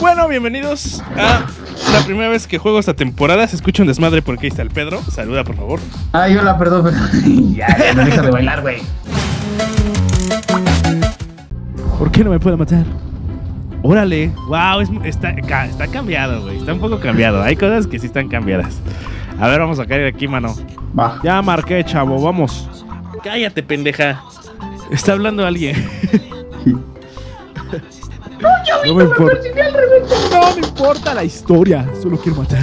Bueno, bienvenidos a la primera vez que juego esta temporada. Se escucha un desmadre porque ahí está el Pedro. Saluda, por favor. Ay, hola, perdón, perdón. ya, ya no deja de bailar, güey. ¿Por qué no me puede matar? Órale, wow, es- está, está cambiado, güey. Está un poco cambiado. Hay cosas que sí están cambiadas. A ver, vamos a caer aquí, mano. Va. Ya marqué, chavo, vamos. Cállate, pendeja. Está hablando alguien. No me importa. No me importa la historia. Solo quiero matar.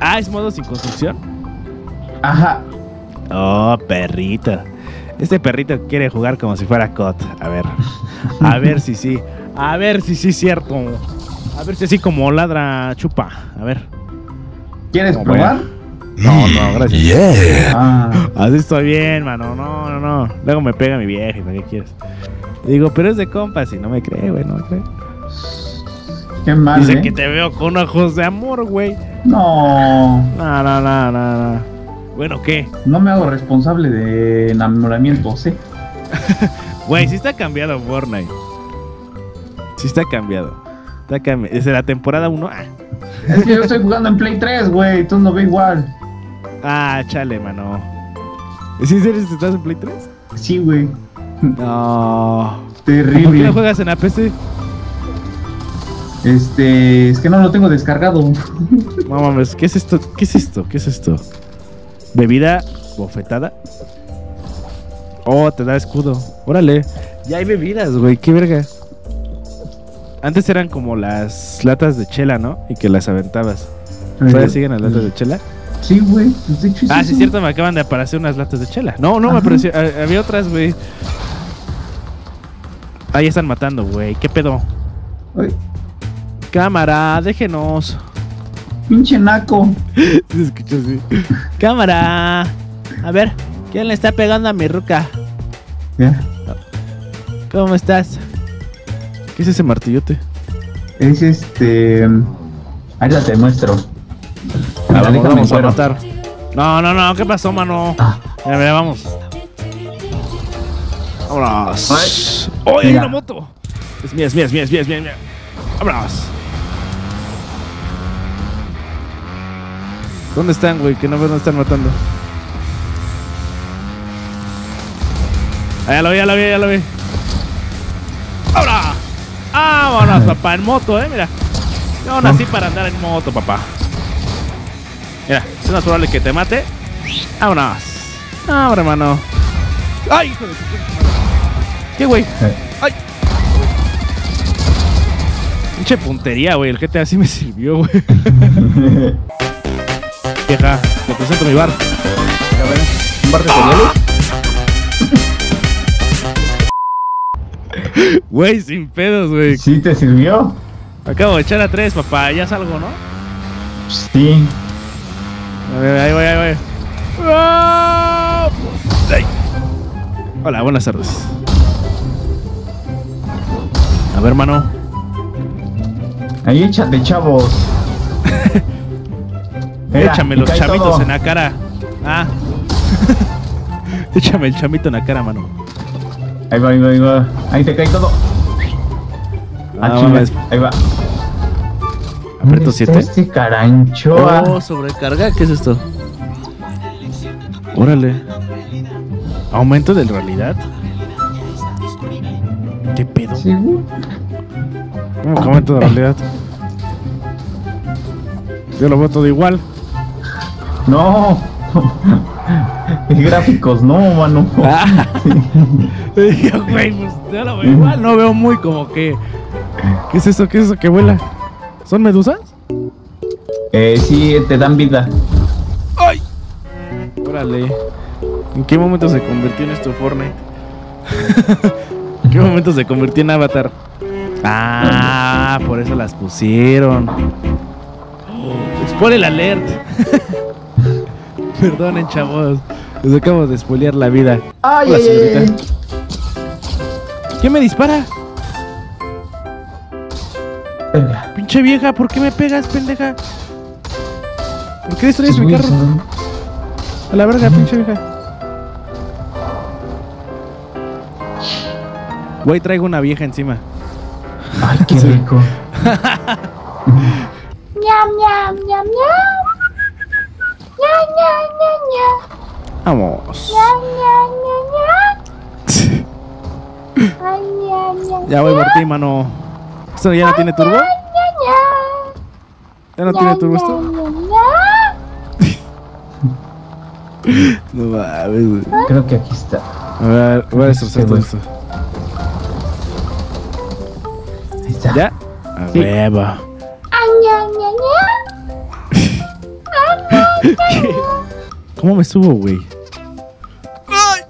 Ah, es modo sin construcción. Ajá. Oh, perrito. Este perrito quiere jugar como si fuera COD. A ver. A ver si sí. A ver si sí es cierto. A ver si así como ladra chupa. A ver. ¿Quieres No, probar? No, no, gracias. Ah. Así estoy bien, mano. No, no, no. Luego me pega mi vieja. ¿Para qué quieres? Digo, pero es de compas y no me cree, güey. No me cree. Qué mal, Dice ¿eh? que te veo con ojos de amor, güey. No. No, no, no, no, no. Bueno, ¿qué? No me hago responsable de enamoramientos, ¿eh? Güey, sí está cambiado Fortnite. Sí está cambiado. Está cambi- Desde la temporada 1. Ah, Es que yo estoy jugando en Play 3, güey. Tú no ve igual. ah, chale, mano. ¿Es en serio estás en Play 3? Sí, güey. No. ¿Por qué Terrible. no juegas en la PC? Este. Es que no lo tengo descargado. No mames, ¿qué es esto? ¿Qué es esto? ¿Qué es esto? ¿Bebida bofetada? Oh, te da escudo. Órale. Ya hay bebidas, güey. Qué verga. Antes eran como las latas de chela, ¿no? Y que las aventabas. ¿Todavía siguen las latas de chela? Sí, güey. Pues Ah, sí, es cierto, me acaban de aparecer unas latas de chela. No, no me apareció. ha- Había otras, güey. Ahí están matando, güey. ¿Qué pedo? Ay, Cámara, déjenos. pinche naco. Se escucha así. Cámara. A ver, ¿quién le está pegando a mi ruca? Ya. ¿Cómo estás? ¿Qué es ese martillote? Es este. Ahorita te muestro. Ah, vamos, déjame vamos a matar. No, no, no, ¿qué pasó, mano? Ah, Mira, mira, vamos. Vámonos. ¡Oh, hay una moto! Es mía, es mía, es mía, es mía, es mía. es mía. Vámonos. ¿Dónde están, güey? Que no dónde están matando. Ah, ya lo vi, ya lo vi, ya lo vi. ¡Ahora! ¡Vámonos, papá! En moto, eh, mira. Yo nací para andar en moto, papá. Mira, es probable que te mate. ¡Vámonos! ¡Ahora, hermano! ¡Ay, hijo de! ¿Qué, güey? eh, ¡Ay! Pinche puntería, güey. El GTA sí me sirvió, güey. Vieja, te presento mi bar. a ver, ¿Un bar de cereales? Güey, sin pedos, güey. ¿Sí te sirvió? Acabo de echar a tres, papá. Ya salgo, ¿no? Sí. A ver, ahí voy, ahí voy. Ay. Hola, buenas tardes. A ver, mano. Ahí échate, chavos. Échame los chamitos todo. en la cara. Ah. Échame el chamito en la cara, mano. Ahí va, ahí va, ahí va. Ahí te cae todo. Ah, mames. Ahí va. Aprieto ¿Dónde está 7. Este caranchoa. Oh, sobrecarga. ¿Qué es esto? Órale. Aumento de realidad. ¿Qué pedo? Seguro. ¿Cómo que aumento de realidad? Yo lo veo todo igual. No. Y gráficos, no, mano. Ah. Güey, pues yo lo veo igual. No veo muy como que. ¿Qué es eso? ¿Qué es eso que vuela? ¿Son medusas? Eh, sí, te dan vida. ¡Ay! Órale. ¿En qué momento se convirtió en esto Fortnite? ¿En qué momento se convirtió en Avatar? Ah, por eso las pusieron. Oh, Spoiler alert. Perdonen, chavos. Les acabo de spoilear la vida. Ay, Hola, ay, ay. ¿Quién me dispara? ay. Pinche vieja, ¿por qué me pegas, pendeja? ¿Por qué destruyes mi carro? son- A la verga, pinche vieja. Güey, traigo una vieja encima. Ay, qué rico. Vamos. Ay, Ya voy por ti, mano. ¿Esto ya no tiene turbo? ¿Ya no tiene turbo esto? No mames, güey. Creo que aquí está. A ver, voy a destrozar todo esto. Ahí está. ¿Ya? A Sí. huevo. ¿Cómo me subo, güey? ¡Ay!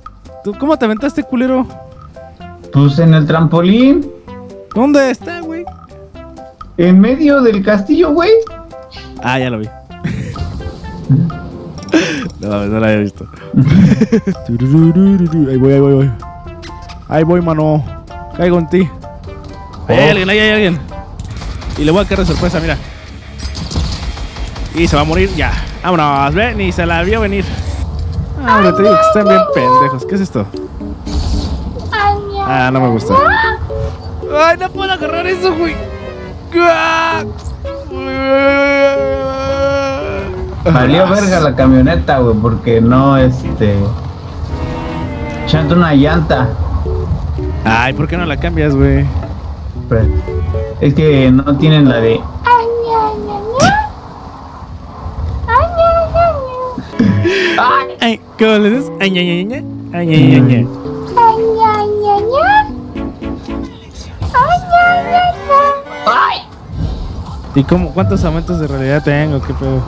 ¿Tú cómo te aventaste, culero? Pues en el trampolín. ¿Dónde está, güey? En medio del castillo, güey. Ah, ya lo vi. No no lo había visto. Ahí voy, ahí voy, voy. Ahí voy, mano. Caigo en ti. Hay Oh. alguien, ahí hay alguien. Y le voy a caer de sorpresa, mira. Y se va a morir ya. Vámonos, ve, ni se la vio venir. Ah, hombre, te digo que están bien pendejos. ¿Qué es esto? Ah, no me gusta. Ay, no puedo agarrar eso, güey. Valió verga la camioneta, güey, porque no, este. Chanta una llanta. Ay, ¿por qué no la cambias, güey? Es que no tienen la de. Ay. Ay. ¡Ay! Ay, ¿cómo le dices? Ay, ña, ña, ña, ña. Ay, ña, ña, ña. Ay. Ay, ñam, ñam. ¡Ay! ¿Y cómo, cuántos aumentos de realidad tengo? ¿Qué pedo?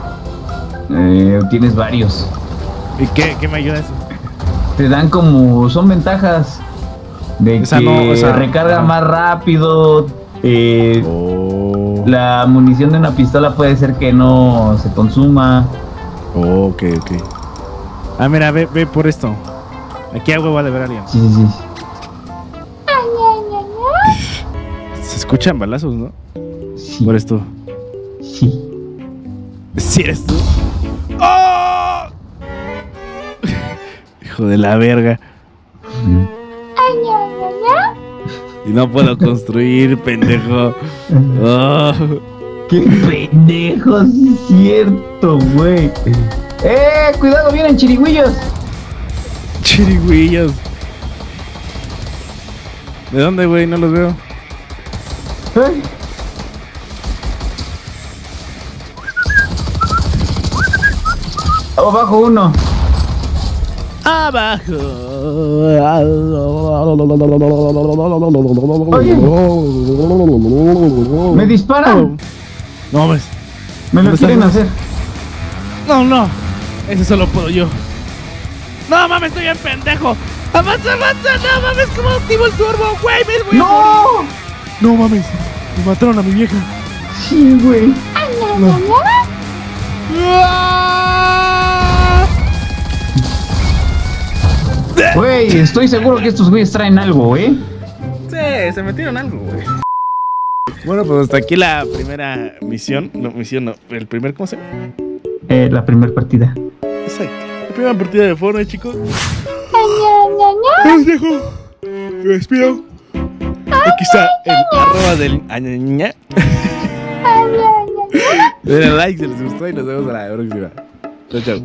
Eh, tienes varios. ¿Y qué, qué me ayuda eso? Te dan como. Son ventajas. De Esa que no, o sea, recarga más rápido. eh, Oh. La munición de una pistola puede ser que no se consuma. Oh, ok, ok. Ah, mira, ve, ve por esto. Aquí a huevo va a ver a alguien. Sí, sí, sí. Se escuchan balazos, ¿no? Sí. Por esto. sí. ¿Sí eres tú? ¡Oh! Hijo de la verga. Y no puedo construir, pendejo. Oh. ¡Qué pendejo! Sí es cierto, güey. ¡Eh! ¡Cuidado! ¡Vienen chirigüillos! Chirigüillos. ¿De dónde, güey? No los veo. ¡Eh! Abajo uno. Abajo. ¡Me disparan! No mames. ¡Me lo ¿Dónde quieren hacer! No, no. Ese solo puedo yo. No mames, estoy bien pendejo. Avanza, avanza. No mames, ¿cómo activo el turbo? Güey, me voy a morir. ¡No! No mames. Me mataron a mi vieja. Sí, güey. Ay, Güey, estoy seguro que estos güeyes traen algo, ¿eh? Sí, se metieron algo, güey. Bueno, pues hasta aquí la primera misión. No, misión no. El primer, ¿cómo se llama? Eh, la primera partida. Exacto. La primera partida de Fortnite, chicos. Los dejo. Me despido. Aquí está el arroba del añaña. Denle like si les gustó y nos vemos a la próxima. Chao, chao.